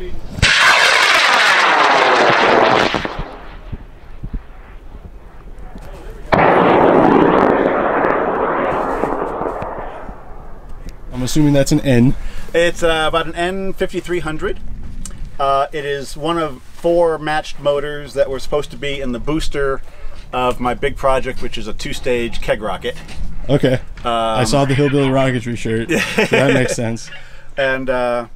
I'm assuming that's an N. It's uh, about an N5300. Uh, it is one of four matched motors that were supposed to be in the booster of my big project, which is a two-stage keg rocket. Okay. I saw the Hillbilly Rocketry shirt. so that makes sense. and uh,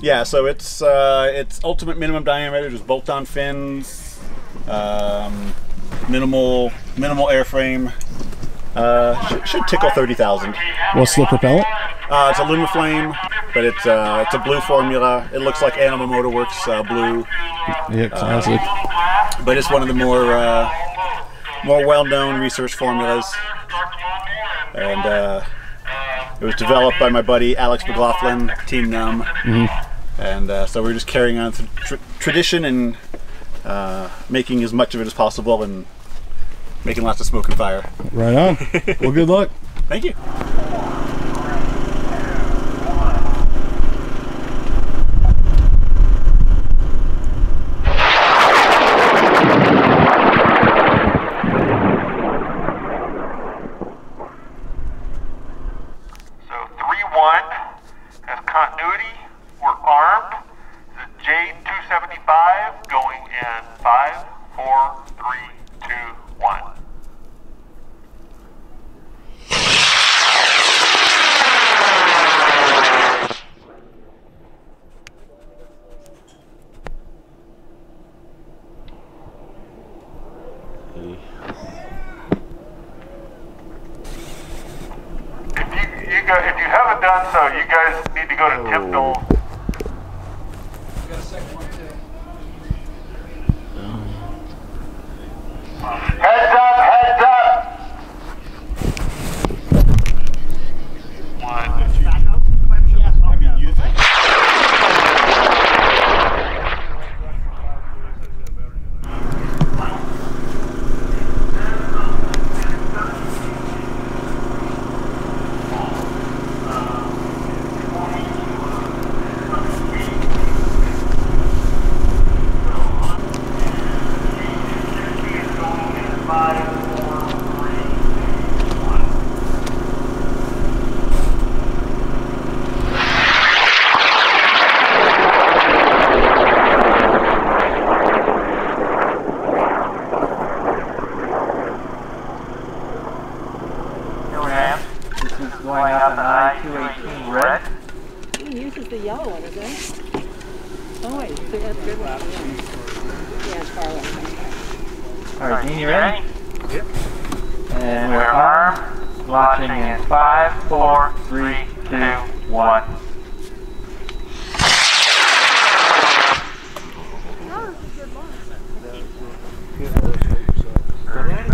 yeah, so it's uh, it's ultimate minimum diameter, just bolt-on fins, um, minimal minimal airframe. Uh, should, should tickle thirty thousand. What's the propellant? Uh, it's a Lumaflame, but it's uh, it's a blue formula. It looks like Animal Motor Works uh, blue, Yeah, classic. but it's one of the more uh, more well-known research formulas. And uh, it was developed by my buddy Alex McLaughlin, Team Num. And uh, so we're just carrying on th- tr- tradition and uh, making as much of it as possible and making lots of smoke and fire. Right on. Well, good luck. Thank you. So 3-1 has continuity. We're armed. The J275 going in 5, 4, 3, 2, 1. If you, you go, if you haven't done so, you guys need to go to oh. Dome. Heads up, heads up. One. This is going up an I-218 red. He uses the yellow one, isn't it? Oh, wait, so that's a good one. Yeah, it's far away. All right, Dean, you ready? Yep. And we're armed, launching in five, four, three, two, one.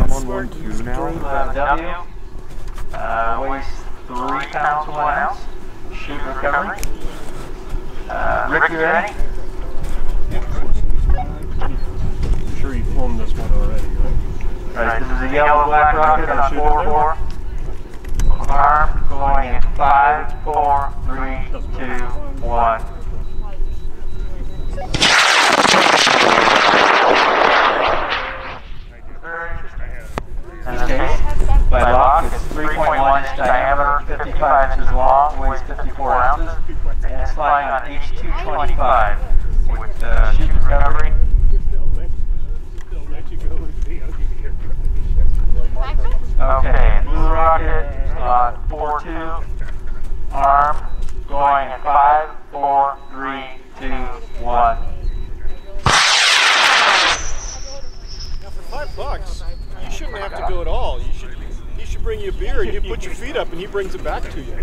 I'm on one two now. Uh, W, uh, weighs three pounds, one ounce. Chute recovery. Rick, you ready? I'm sure you filmed this one already, right? All right, this is a yellow black rocket on four, four. Armed, going in five, four, three, two, one. Okay. By lock, it's 3.1 inch diameter, 55 inches long, weighs 54 ounces, and it's flying on H225 with uh, chute recovery. Okay, Blue Rocket, uh, 4-2, arm, going in 5, 4, 3, 2, 1. Now for five bucks, you shouldn't have to go at all. You should he should bring you a beer and you put your feet up and he brings it back to you.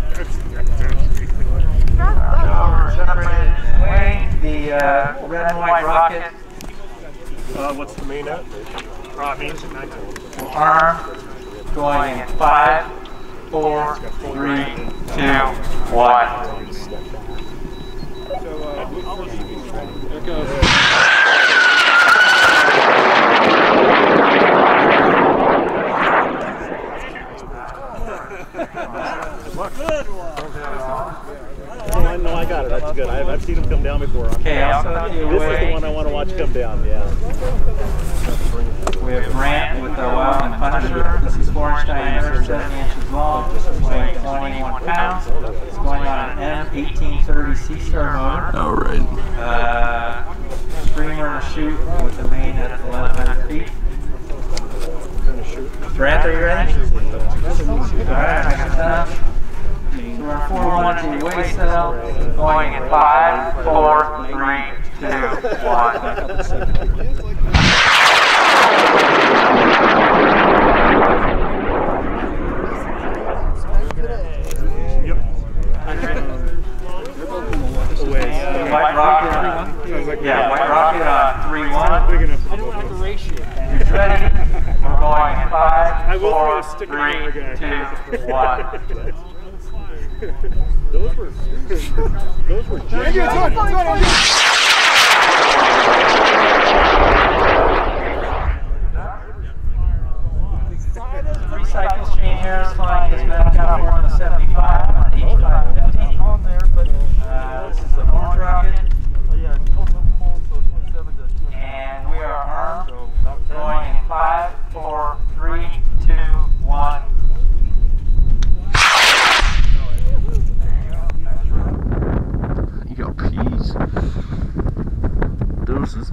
Wayne, the uh, red and white rocket, Uh, what's the main at? Robbie. arm, going in 5, 4, 3, 2, 1. There goes. No, I, no, I got it. That's good. I've, I've seen him come down before. Okay, I'll send you This is the one I want to watch come down. Yeah. We have Grant with the Wildland Punisher. This is four inch diameter, 70 inches long, weighing 21 pounds. It's going on an M1830 C-Star motor. All right. Uh, streamer and chute with the main at 1100 feet. Grant, are you ready? Alright, I got that. So we're 4 1 to the way cell, going in 5, 4, 3, 2, 1. White Rocket, yeah, White Rocket on 3 1. Big enough for both of us. Who's ready? We're going in five, I will four, throw a stick three, in the other two, one. Those were, those were Three cycles chain here is flying his back out on the 75 on H550. Uh, this is the orange rocket. And we are armed. Going in five, four, three, two, one. You got peas. Doses.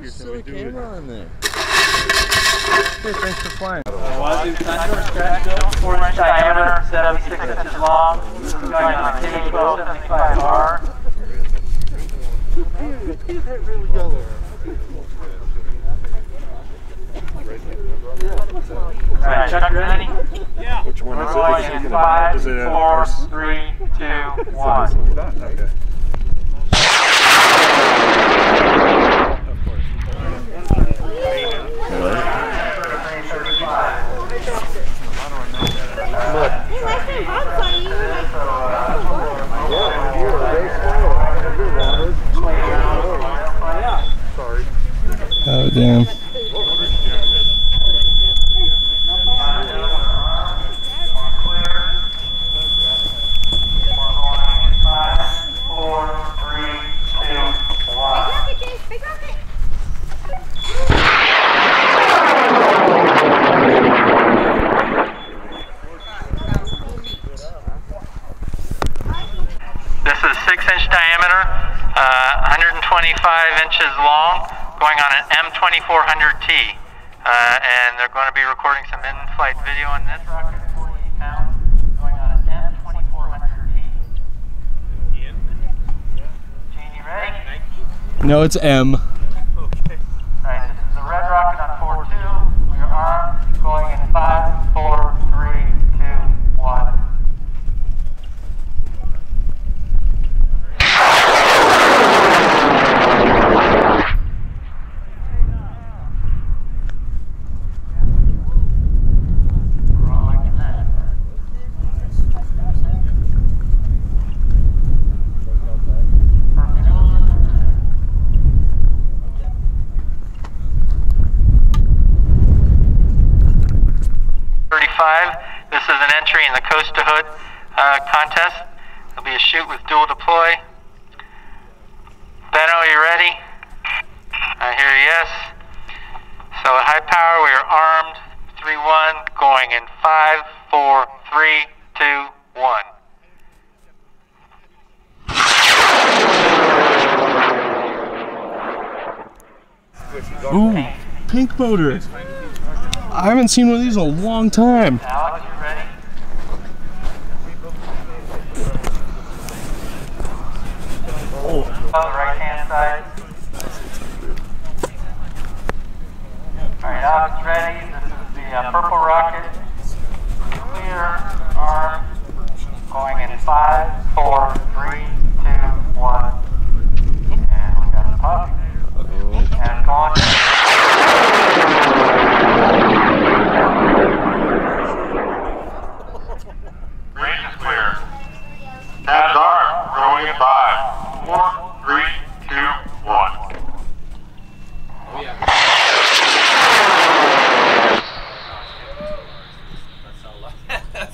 There's Here, still a can we do it? camera on there. Hey, thanks for flying. Wazoo Thunder scratch built, four inch diameter, 76 inches long. Going on a K1275R. Alright, Chuck, you ready? Which one is it? in five, Is it a- four, three, two, one. 25 inches long, going on an M2400T. Uh, and they're going to be recording some in-flight video on this rocket. No, it's M. Okay. Alright, this is the red rocket on 4-2. We are armed, going in 5, in the Coast to Hood uh, contest. There'll be a chute with dual deploy. Benno, you ready? I hear yes. So at high power, we are armed. Three-one, going in five, four, three, two, one. Ooh, pink motor. I haven't seen one of these in a long time. Alex, you ready? Oh. On the right hand three, two, one.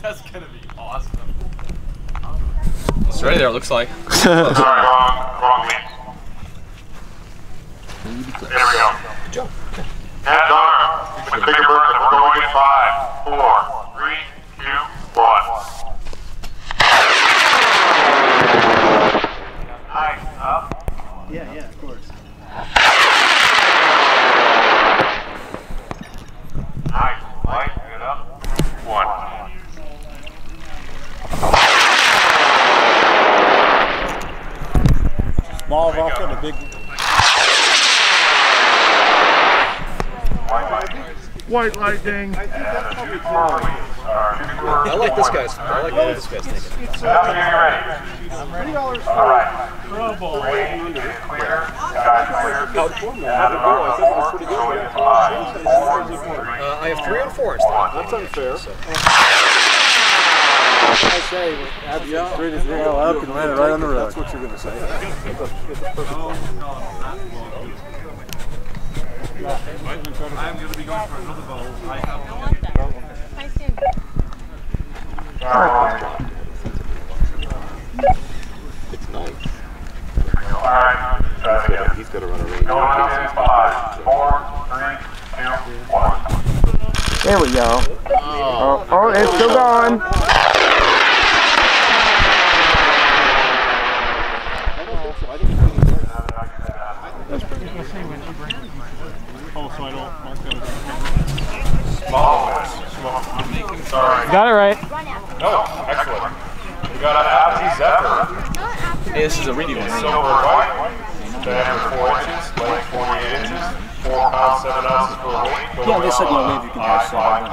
That's gonna be awesome. It's right there, it looks like. Sorry, wrong, wrong lead. There we go. Hands on, with bigger bird, we're going in five, four, three, two, one. Nice, up. Yeah, yeah, of course. Nice, light, good up. One. Small rocket, a big. White lightning. I like this guy's. I like what this guy's thinking. Now you're ready. All right. Wait, clear. Guys, clear. And number four, going in five, four, three, Uh, I have three and four instead. That's unfair. I say, yeah. straight as the hell up and land it right on the road. That's what you're going to say. I'm going to be going for another bowl. I have Hi, Sam. All right. Try it again. He's got to run a range. Going up in five, four, three, two, one. There we go. Oh, oh, oh it's still going. Oh, so I don't mark that Small ones. Small. Sorry. Got it right. Oh, excellent. We got an Apti Zephyr. Hey, this is a reading one. Silver white. Diameter 4 inches, length 48 inches, 4 pounds 7 ounces per weight. Yeah, they said no leave, you can have seven.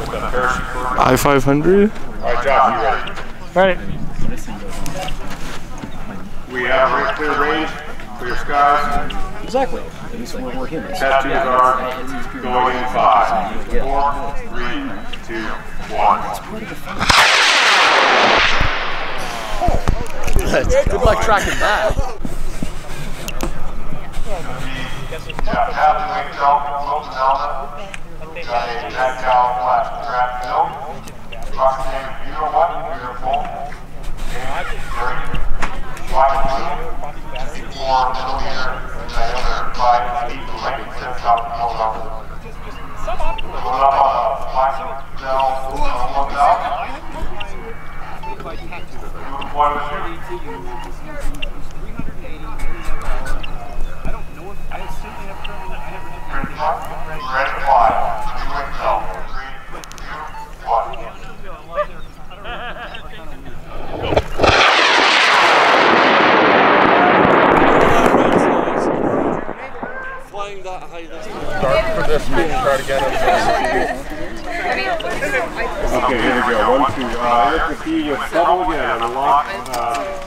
With a parachute for I 500. Alright, Josh, you ready? Ready. We have right clear range, clear skies. Exactly. At least we're, we're humans. Tattoos are going in five, four, three, two, one. Good luck tracking that. Got half the weight belt, float helmet. Got a tactile flat strap build. Rock name, you know what? Beautiful. Name, dirty. Wide blue. Four millimeter diameter, length, tip top, hold on. Put up on a black bell, look out. You deploy with you. Ready to fly. Three wing bell. Three, two, one. for this week. Try to get it. Okay, here we go. One, two. Uh, Eric McKee with double again on a lock. Uh,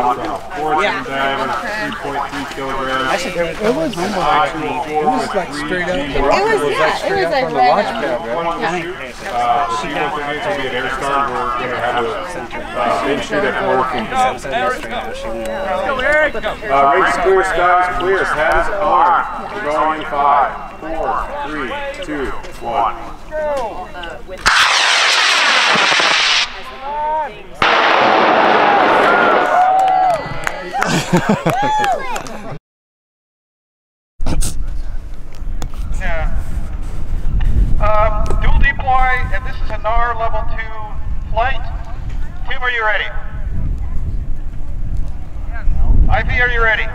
yeah, fourth and diameter, 3.3 kilograms. Actually, it was almost actually, it was like straight up. It was, yeah, it was like right up. Uh, she wants to to be an air star. We're going to have a uh, big shoot at work. And, uh, race clear, skies clear, hat is on. We're going in five, four, three, two, one. Yeah. Um, dual deploy, and this is a NAR level 2 flight. Tim, are you ready? IP, are you ready?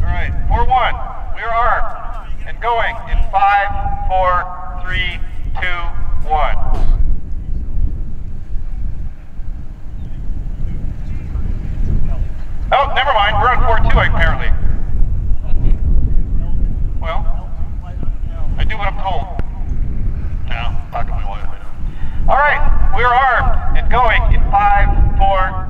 Alright, 4-1, we are armed and going in five, four, three, two, one. Oh, never mind. We're on 4-2 apparently. Well, I do what I'm told. No, fuck my wife. All right, we're armed and going in 5, 4,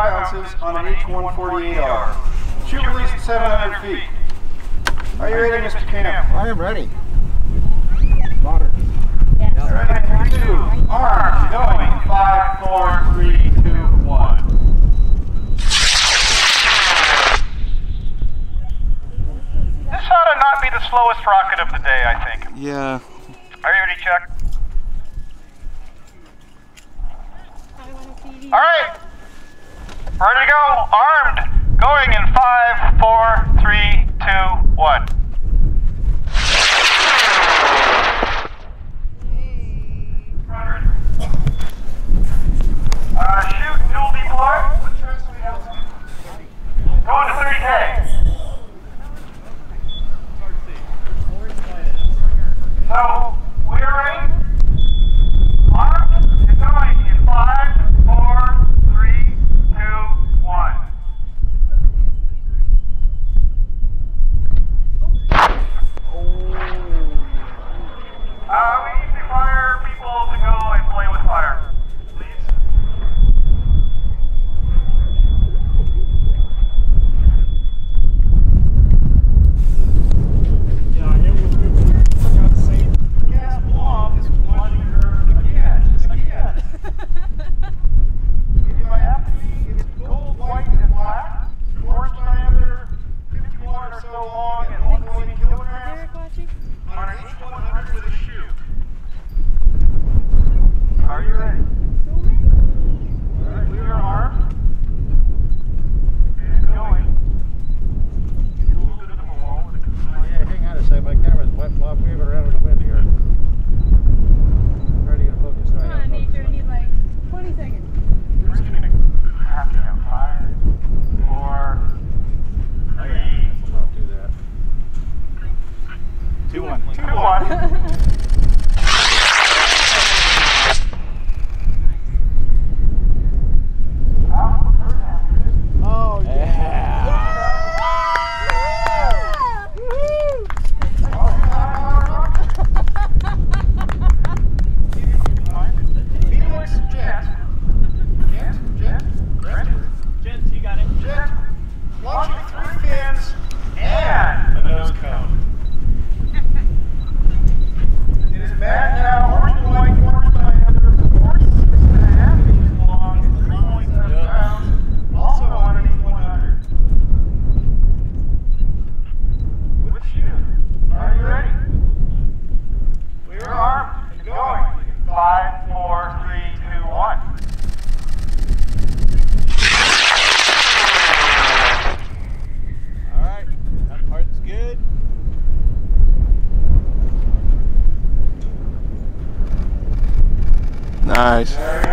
5 ounces on an H148R. Chute release at 700 feet. Are you ready, Mr. Camp? I am ready. Water. Yeah. All right, two, arms going, five, four, three, two, one. This ought to not be the slowest rocket of the day, I think. Yeah. Nice.